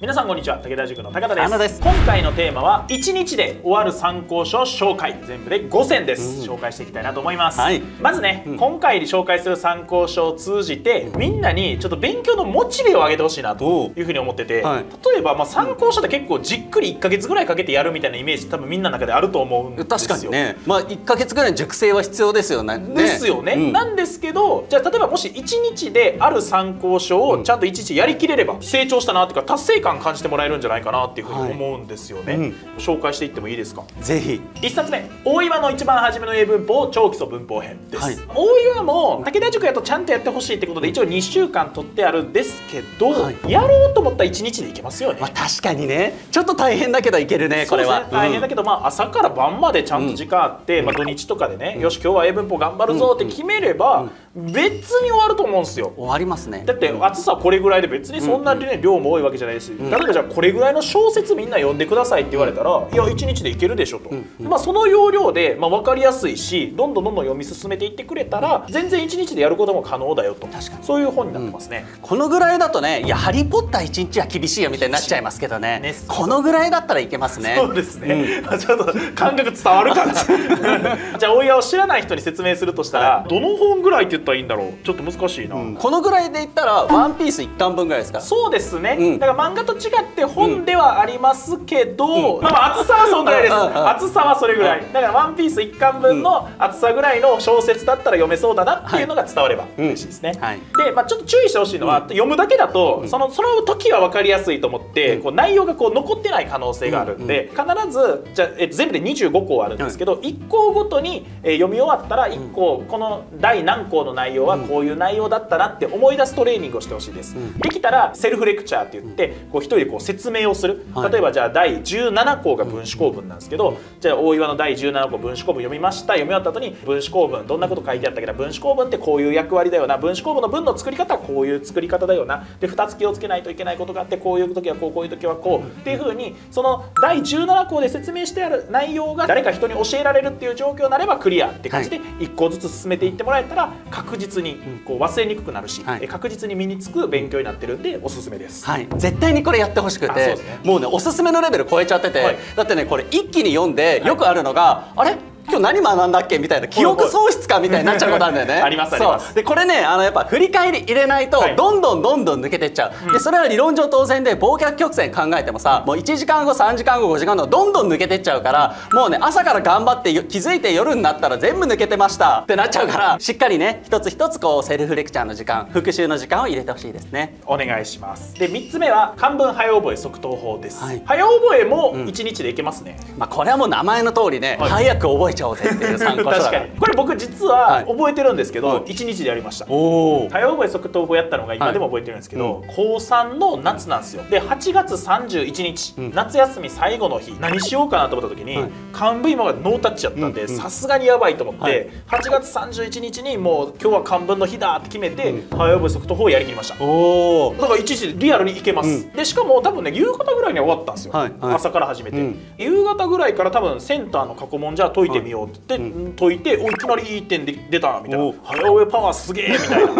皆さんこんにちは武田塾の高田です。今回のテーマは1日で終わる参考書紹介。全部で5選です、紹介していきたいなと思います、はい。まずね、今回紹介する参考書を通じてみんなにちょっと勉強のモチベを上げてほしいなというふうに思ってて、はい。例えばまあ参考書って結構じっくり1か月ぐらいかけてやるみたいなイメージ多分みんなの中であると思うんですよ。確かにね。まあ1か月ぐらいの熟成は必要ですよね。ですよね、うん。なんですけどじゃあ例えばもし1日である参考書をちゃんと1日やりきれれば成長したなっていうか達成感感じてもらえるんじゃないかなっていうふうに思うんですよね、はい。うん紹介していってもいいですか？ぜひ。1冊目大岩の一番初めの英文法超基礎文法編です、はい。大岩も武田塾やとちゃんとやってほしいってことで一応2週間取ってあるんですけど、はい。やろうと思ったら1日でいけますよね、まあ確かにね。ちょっと大変だけどいけるねこれは。ね大変だけど、まあ、朝から晩までちゃんと時間あって、まあ、土日とかでね、よし今日は英文法頑張るぞって決めれば、別に終わると思うんですよ。終わりますね。だって厚さこれぐらいで別にそんなにね量も多いわけじゃないし、例えばじゃあこれぐらいの小説みんな読んでくださいって言われたら、いや1日でいけるでしょと、まあその要領で、まあ、分かりやすいしどんどんどんどん読み進めていってくれたら全然1日でやることも可能だよと。確かに。そういう本になってますね。このぐらいだとねいやハリー・ポッター1日は厳しいよみたいになっちゃいますけどね。ねこのぐらいだったらいけますね。そうですね、ちょっと感覚伝わるかな。じゃあ大岩を知らない人に説明するとしたら、どの本ぐらいって言ったらいいんだろう。ちょっと難しいな、このぐらいで言ったらワンピース1巻分ぐらいですか？らそうですね、うん。だから漫画と違って本ではありますけど、まあまあ厚さはそんぐらいです、うん。うん。うん厚さはそれぐらい、だから「ワンピース1巻分の厚さぐらいの小説だったら読めそうだなっていうのが伝われば嬉しいですね、はい。で、まあ、ちょっと注意してほしいのは、読むだけだと、そのその時は分かりやすいと思って、こう内容がこう残ってない可能性があるんで、必ずじゃあ、え全部で25項あるんですけど、1項ごとに、えー読み終わったら1項、この第何項の内容はこういう内容だったなって思い出すトレーニングをしてほしいです、できたらセルフレクチャーって言ってこう一人でこう説明をする、はい。例えばじゃあ第17項が分子構文なんですけど、じゃあ大岩の第17項分子構文読みました。読み終わった後に分子構文どんなこと書いてあったっけど分子構文ってこういう役割だよな。分子構文の文の作り方はこういう作り方だよな。で2つ気をつけないといけないことがあってこういう時はこうこういう時はこう。っていうふうにその第17項で説明してある内容が誰か人に教えられるっていう状況になればクリアって感じで1個ずつ進めていってもらえたら確実にこう忘れにくくなるし、はい。え確実に身につく勉強になってるんでおすすめです。はい、絶対にこれやってほしくて、ね。もうねおすすめのレベル超えちゃってて、はい。だってねこれ一気に読んでよくあるのが、あれ？今日何学んだっけ？みたいな 記憶喪失かみたいになっちゃうことあるんだよね。ありますあります。でこれねあのやっぱ振り返り入れないとはい。どんどんどんどん抜けてっちゃう、でそれは理論上当然で忘却曲線考えてもさもう1時間後3時間後5時間後どんどん抜けてっちゃうからもうね朝から頑張ってよ気づいて夜になったら全部抜けてました。ってなっちゃうからしっかりね一つ一つこうセルフレクチャーの時間復習の時間を入れてほしいですね。お願いします。で3つ目は漢文早覚え即答法です、はい。早覚えも1日でいけますね、まあこれはもう名前の通りね、はい。早く覚えちゃおうぜっていう 参考書だ確かに。これ僕実ははい。覚えてるんですけど、はい。1日でやりました。早覚え即答法やったのが今でも覚えてるんですけど、高3の夏なんですよ。で8月31日、夏休み最後の日何しようかなと思った時に、はい。漢文今までノータッチやったんでさすがにやばいと思って、はい。8月31日にもう今日は漢文の日だって決めて、早覚え即答法をやりきりました。おおだから一時リアルに行けます、うん。でしかも多分ね夕方ぐらいには終わったんですよ、はい。はい。朝から始めて、うん。夕方ぐらいから多分センターの過去問じゃあ解いてみようって解いておいきなりいい点で出たみたいな。お。早覚えパワーすげえみたいな。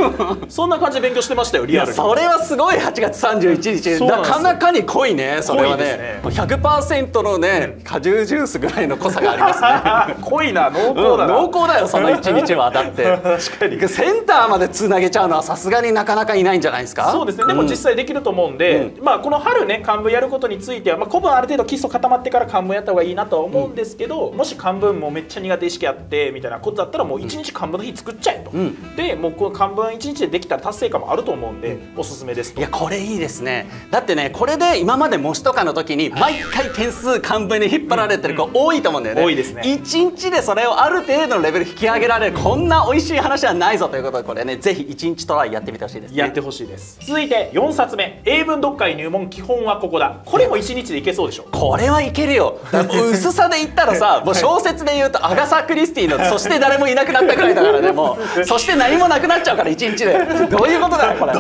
そんな感じで勉強してましたよリアルに。それはすごい8月31日。なかなかに濃いねそれはね。ね。もう100%のね果汁ジュースぐらいの濃さがありますね。濃いな濃厚うんだな、濃厚だよその1日は。だって。確かに。センターまでつなげちゃうのはさすがになかなかいないんじゃないですか？そうですね。でも実際できると思うんで、まあこの春ね漢文やることについては、まあ、古文ある程度基礎固まってから漢文やった方がいいなとは思うんですけど、もし漢文もめっちゃ苦手意識あってみたいなことだったらもう一日漢文の日作っちゃえと、ん。でもうこの漢文一日でできたら達成感もあると思うんで、おすすめですと。いやこれいいですね。だってねこれで今まで模試とかの時に毎回点数漢文に引っ張られてる子多いと思うんだよね。多いですね。1日でそれをある程度のレベル引き上げられるこんな美味しい話はないぞということでこれねぜひ1日トライやってみてほしいですね。やってほしいです。続いて4冊目。英文読解入門基本はここだ。これも一日でいけそうでしょ。これはいけるよ。薄さで言ったらさ もう小説で言言うとアガサ・クリスティのそして誰もいなくなったくらいだからねもう。そして何もなくなっちゃうから一日で。どういうことだよこれ。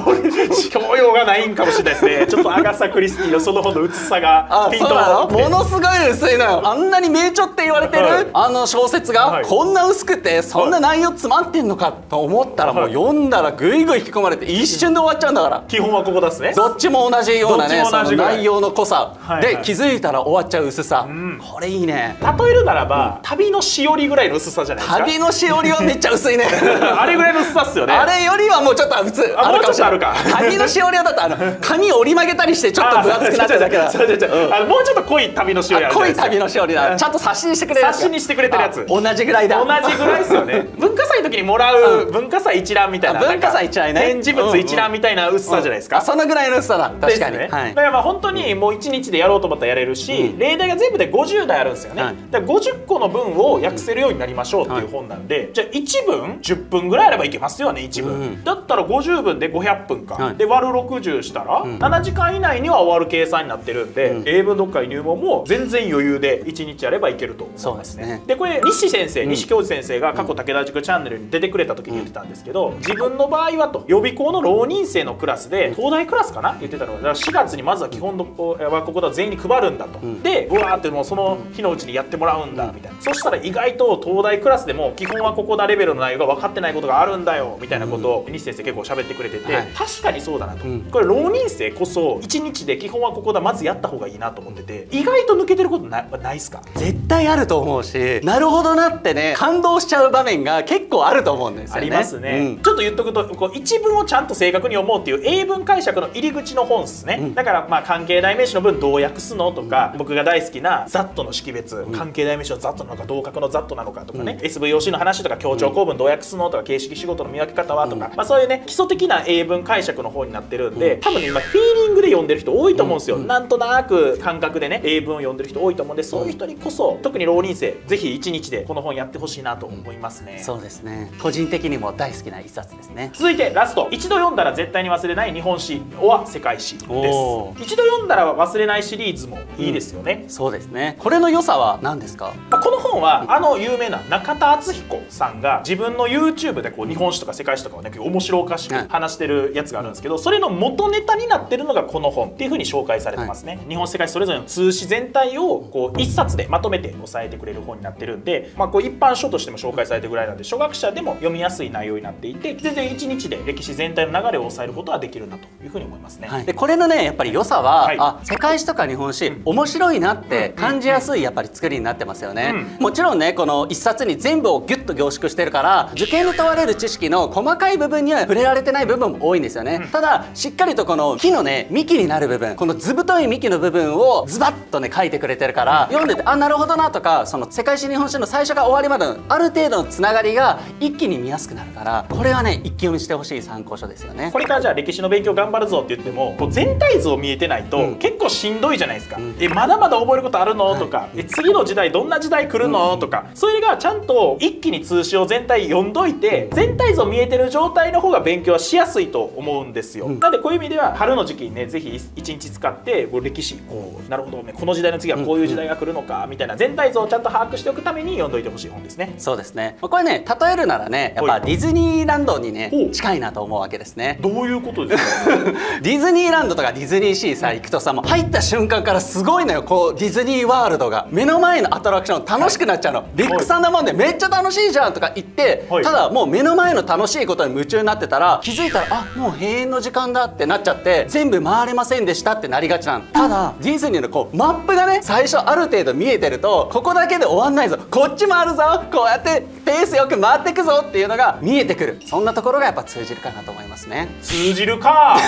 教養がないんかもしれないですね。ちょっとアガサ・クリスティのその本の薄さがあピンとものすごい薄いのよ。あんなに名著って言われてる、はい。あの小説はい。がこんな薄くてそんな内容詰まってんのかと思ったらもうはい読んだらぐいぐい引き込まれて一瞬で終わっちゃうんだから。基本はここですね。どっちも同じようなねその内容の濃さ、はいはいで気づいたら終わっちゃう薄さ、ん。これいいね。例えるならば、旅のしおりぐらいの薄さじゃないですか？旅のしおりはめっちゃ薄いね。あれぐらいの薄さっすよね。あれよりはもうちょっと普通。ああるか。もしれない。旅のしおりはだってあの髪折り曲げたりしてちょっと分厚くなってるだけだそうもうちょっと濃い旅のしおりああるじゃないですか濃い旅のしおりだ。ちゃんと冊子にしてくれるやつ。冊子にしてくれてるやつ。あ同じぐらいだ。同じぐらいですよね。文化祭の時にもらう文化祭一覧みたいなあ文化祭一覧ね。展示物一覧みたいな薄さじゃないですか、あそのぐらいの薄さだ。確かに、ですね。はい。だからまあ本当にもう1日でやろうと思ったらやれるし、例題が全部で50題あるんですよね、はい。だから50個の文を訳せるようになりましょうっていう本なんで、じゃあ1文10分ぐらいあればいけますよね1文、うんだったら50分で500分か、はい。で割る60したら、7時間以内には終わる計算になってるんで、うん。英文読解入門も全然余裕で1日やればいけると思いますね。そうですね。でこれ西先生、西教授先生が過去武田塾チャンネルに出てくれた時に言ってたんですけど、自分の場合はと予備校の浪人生のクラスで東大クラスかな？言ってたのら4月にまずは基本のはここだ全員に配るんだと、でうわーってもうその日のうちにやってもらうんだみたいな、そしたら意外と東大クラスでも基本はここだレベルの内容が分かってないことがあるんだよみたいなことを西先生結構喋ってくれてて、はい。確かにそうだなと、うん。これ浪人生こそ1日で基本はここだまずやった方がいいなと思ってて意外と抜けてることなないっすか？絶対あると思うしなるほどなってね感動しちゃう場面が結構あると思うんですよね。ありますね、うん。ちょっと言っとくとこう一文をちゃんと正確に読もうっていう英文解釈の入り口の本ですね、うん。だからまあ関係代名詞の文どう訳すのとか、僕が大好きなザットの識別、関係代名詞のザットなのか同格のザットなのかとかね、SVOC の話とか協調構文どう訳すのとか形式仕事の見分け方はとか、まあ、そういうね基礎的な英文解釈の方になってるんで、多分ね今フィーリングで読んでる人多いと思うんですよ、なんとなく感覚でね英文を読んでる人多いと思うんでそういう人にこそ特に浪人生ぜひ1日でこの本やってほしいなと思いますね、そうですね。個人的にも大好きな一冊ですね。続いてラスト。一度読んだら絶対に忘れない日本史は世界史です。一度読んだら忘れないシリーズもいいですよね、そうですね。これの良さは何ですか？まあこの本はあの有名な中田敦彦さんが自分の YouTube でこう日本史とか世界史とかをね面白おかしくはい。話してるやつがあるんですけどそれの元ネタになってるのがこの本っていうふうに紹介されてますね、日本世界史それぞれの通史全体をこう一冊でまとめて押さえてくれる本になってるんで、まあ、こう一般書としても紹介されてるぐらいなんで初学者でも読みやすい内容になっていて全然1日で歴史全体の流れを抑えることはできるなというふうに思いますね。はい、でこれのねやっぱり良さは、はい。あ世界史とか日本史、面白いなって感じやすいやっぱり作りになってますよね、うもちろんねこの一冊に全部をギュッと凝縮してるから受験に問われる知識の細かい部分には触れられてない部分も多いんですよね、ただしっかりとこの木のね幹になる部分この図太い幹の部分をズバッとね書いてくれてるから読んでてあなるほどなとかその世界史日本史の最初から終わりまでのある程度のつながりが一気に見やすくなるからこれはね一気読みしてほしい参考書ですよね。これからじゃあ歴史の勉強頑張るぞって言ってもこう全体像見えてないと、うん。結構しんどいじゃないですか、えまだまだ覚えることあるの、とかえ次の時代どんな時代来るの、とかそれがちゃんと一気に通史を全体読んどいて全体像見えてる状態の方が勉強はしやすいと思うんですよ、うん。なんでこういう意味では春の時期にねぜひ一日使ってこう歴史こうなるほどねこの時代の次はこういう時代が来るのかみたいな全体像をちゃんと把握しておくために読んどいてほしい本ですね。そうですね。これね例えるならねやっぱはい。ディズニーランドにね近いなと思うわけですね。どういうことですか？ディズニーランドとかディズニーシーさ行くとさもう入った瞬間からすごいのよこうディズニーワールドが。目の前のアトラクション楽しくなっちゃうの、ビッグサンダーもんでめっちゃ楽しいじゃんとか言って、はい。ただもう目の前の楽しいことに夢中になってたら気づいたらあもう閉園の時間だってなっちゃって全部回れませんでしたってなりがちなのただディズニーのこうマップがね最初ある程度見えてるとここだけで終わんないぞ。こっちもあるぞ。こうやってペースよく回ってくぞっていうのが見えてくる。そんなところがやっぱ通じるかなと思いますね。通じるか。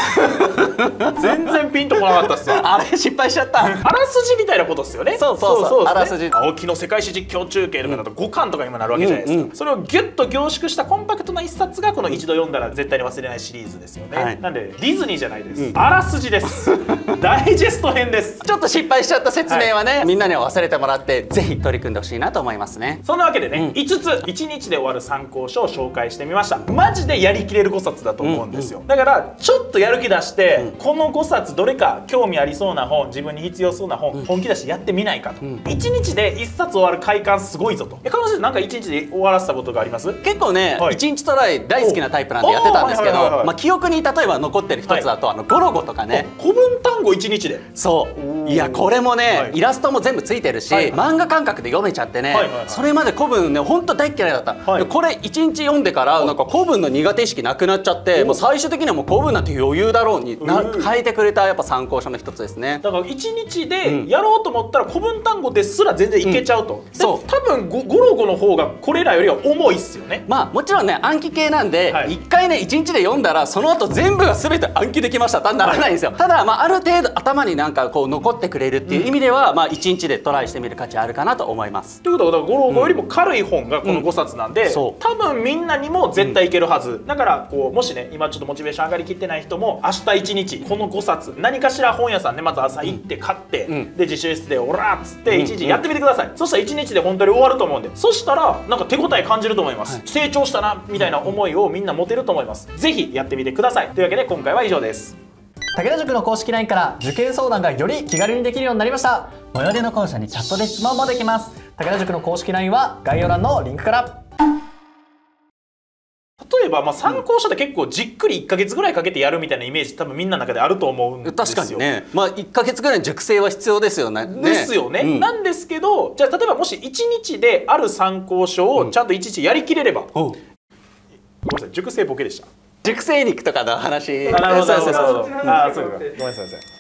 全然ピンとこなかったっすわ。あれ失敗しちゃった。あらすじみたいなことですよね。そうそうそう。あらすじ青木の世界史実況中継とかだと5巻とか今なるわけじゃないですか。うんうん。それをギュッと凝縮したコンパクトな一冊がこの一度読んだら絶対に忘れないシリーズですよね。はい。なんでディズニーじゃないです。あらすじです。ダイジェスト編です。ちょっと失敗しちゃった説明はね、みんなには忘れてもらってぜひ取り組んでほしいなと思いますね。そんなわけでね、5つ1日で終わる参考書を紹介してみました。マジでやりきれる5冊だと思思うんですよ、だからちょっとやる気出して、この5冊どれか興味ありそうな本自分に必要そうな本、本気出してやってみないかと、1日で1冊終わる快感すごいぞと。え彼女なんか1日で終わらせたことがあります？結構ね、はい。一日トライ大好きなタイプなんでやってたんですけどまあ記憶に例えば残ってる一つだと、あのゴロゴとかね。古文単語1日で？そう。いやこれもね、はい。イラストも全部ついてるし、はい。漫画感覚で読めちゃってね、はいはいはい。それまで古文ね本当大っ嫌いだった、これ一日読んでからなんか古文の苦手意識なくなっちゃってもう最終的にはもう古文なんて余裕だろうになうん。変えてくれたやっぱ参考書の一つですね。だから1日でやろうと思ったら古文単語ですら全然いけちゃうと、でそう。多分ゴゴロゴの方がこれらよりは重いっすよね。まあもちろんね暗記系なんで、はい。一回ね一日で読んだらその後全部が全て暗記できましたとはならないんですよ、ただまあある程度頭になんかこう残ってくれるっていう意味では、まあ一日でトライしてみる価値あるかなと思います。ということはゴロゴよりも軽い本がこの5冊なんで、多分みんなにも絶対いけるはず、だからこうもしね今ちょっとモチベーション上がりきってない人も明日一日この5冊何かしら本屋さんねまず朝行って買って、ん。で自習室でオラーっつって一日やってみてください、そしたら一日で本当に終わると思うんで。そしたらなんか手応え感じると思います、成長したなみたいな思いをみんな持てると思います。ぜひやってみてください。というわけで今回は以上です。武田塾の公式 LINE から受験相談がより気軽にできるようになりました。最寄りの校舎にチャットで質問もできます。武田塾の公式 LINE は概要欄のリンクからばまあ参考書で結構じっくり1か月ぐらいかけてやるみたいなイメージ多分みんなの中であると思うんですよ。確かにね。まあ1か月ぐらいの熟成は必要ですよね。ですよね、うん。なんですけどじゃあ例えばもし1日である参考書をちゃんと1日やりきれれば、ごおうめんなさい熟成ボケでした。熟成肉とかの話。あなるほどそうそうそうあそうか。ごめんなさいごめんなさい